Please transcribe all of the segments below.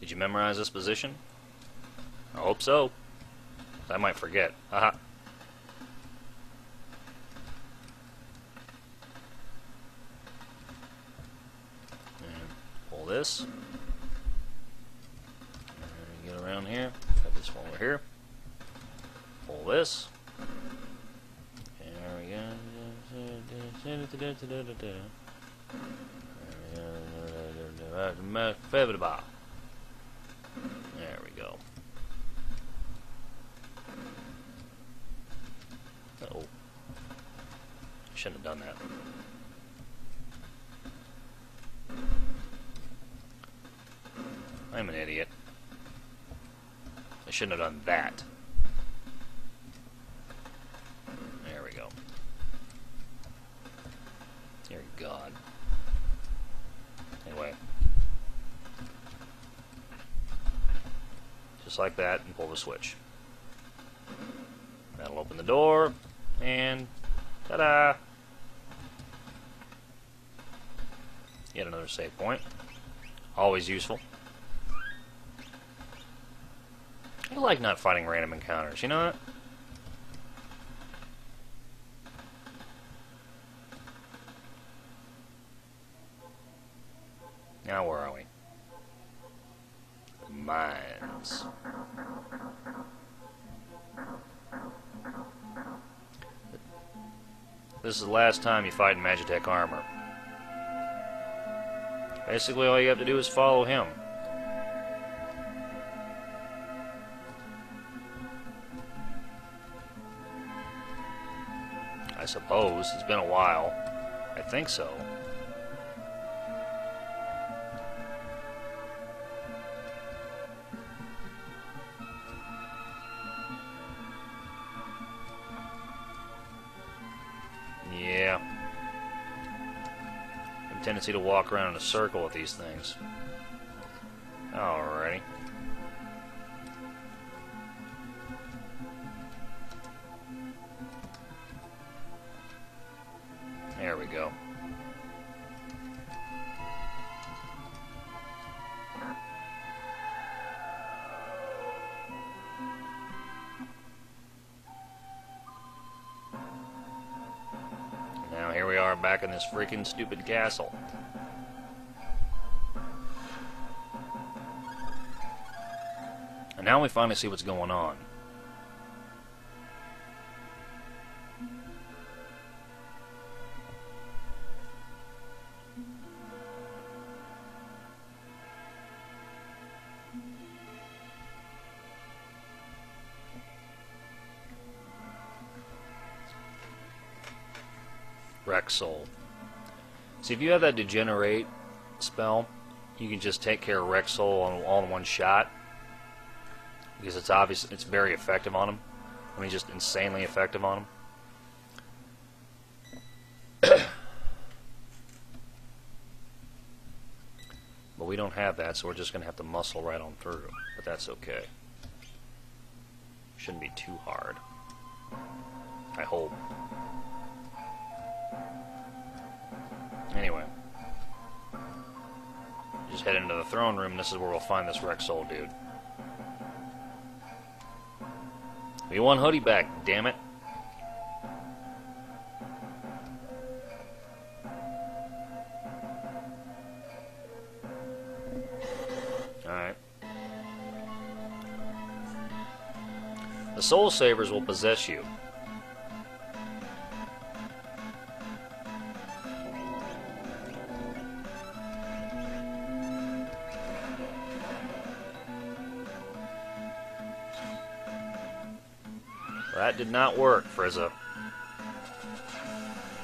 Did you memorize this position? I hope so. I might forget. Haha. And pull this. And get around here. Got this one over here. Pull this. There we go. Go. Oh. Shouldn't have done that. I'm an idiot. I shouldn't have done that. There we go. Dear God. Anyway. Just like that, and pull the switch. That'll open the door, and ta-da! Yet another save point. Always useful. I like not fighting random encounters, you know what? Now where are we? Mines. This is the last time you fight in Magitech armor. Basically, all you have to do is follow him. I suppose. It's been a while. I think so. Tendency to walk around in a circle with these things. Here we are back in this freaking stupid castle. And now we finally see what's going on. Wrexsoul. See, if you have that Degenerate spell, you can just take care of Wrexsoul all, all in one shot. Because it's obvious, it's very effective on him. I mean, just insanely effective on him. but we don't have that, so we're just going to have to muscle right on through. But that's okay. Shouldn't be too hard. I hope. Anyway. Just head into the throne room, this is where we'll find this Wrexsoul dude. We want Hoody back, damn it. Alright. The Soul Savers will possess you. That did not work, Frieza.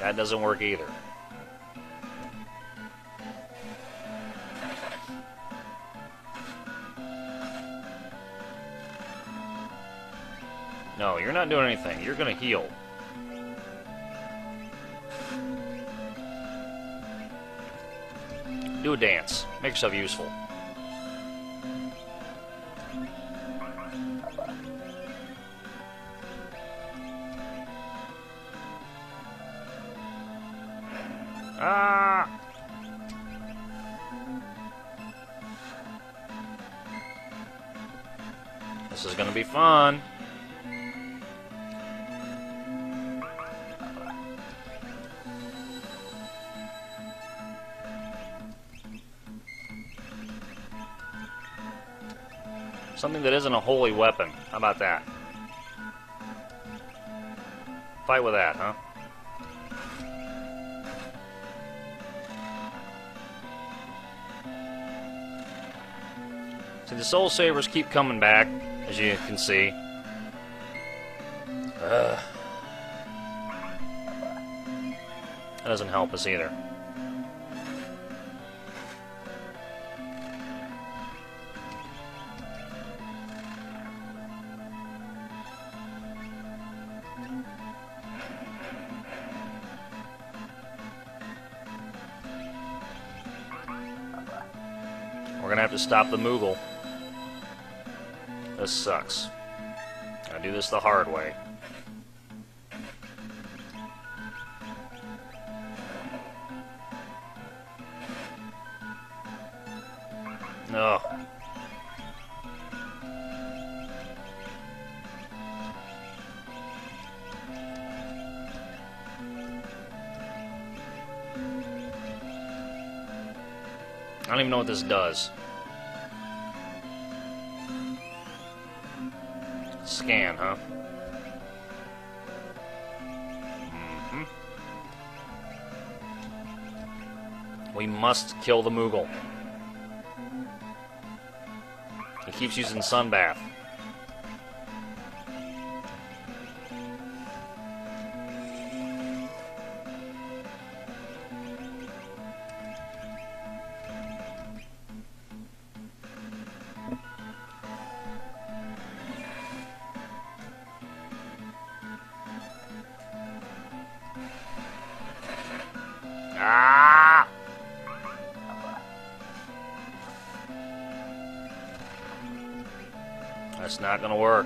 That doesn't work either. No, you're not doing anything. You're gonna heal. Do a dance. Make yourself useful. Ah! This is gonna be fun. Something that isn't a holy weapon. How about that? Fight with that, huh? See, the Soul Savers keep coming back, as you can see. Ugh. That doesn't help us either. We're gonna have to stop the Moogle. This sucks. Gotta do this the hard way. No. I don't even know what this does. Scan, huh? hmm We must kill the Moogle. He keeps using Sunbath. That's not gonna work.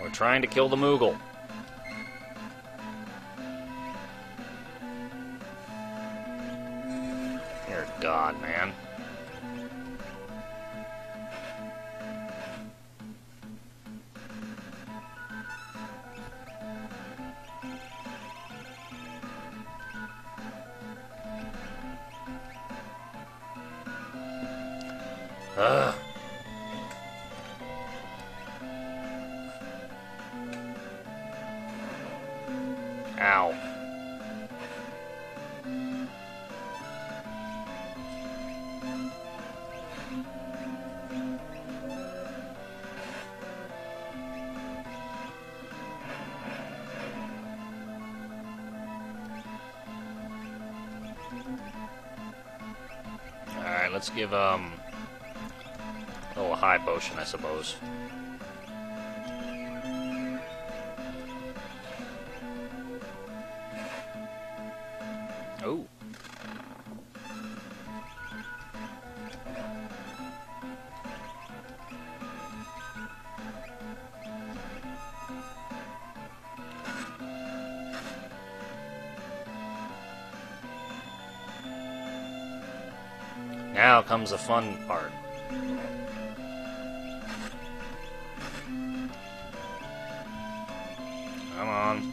We're trying to kill the Moogle. God, man. Ugh. Let's give, um, a little high potion, I suppose. Now comes the fun part. Come on.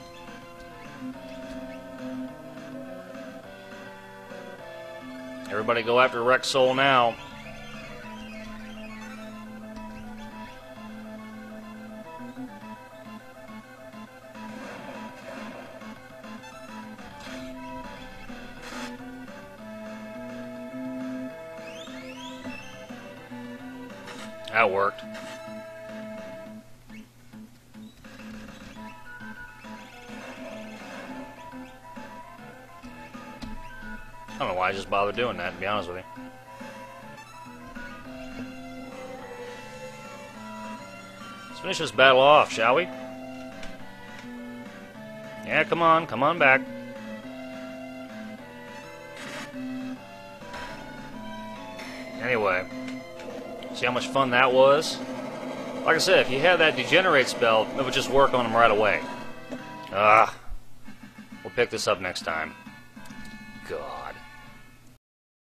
Everybody go after Wrexsoul now. That worked. I don't know why I just bothered doing that, to be honest with you. Let's finish this battle off, shall we? Yeah, come on, come on back. Anyway, see how much fun that was? Like I said, if you had that degenerate spell, it would just work on them right away. Ah. We'll pick this up next time. God.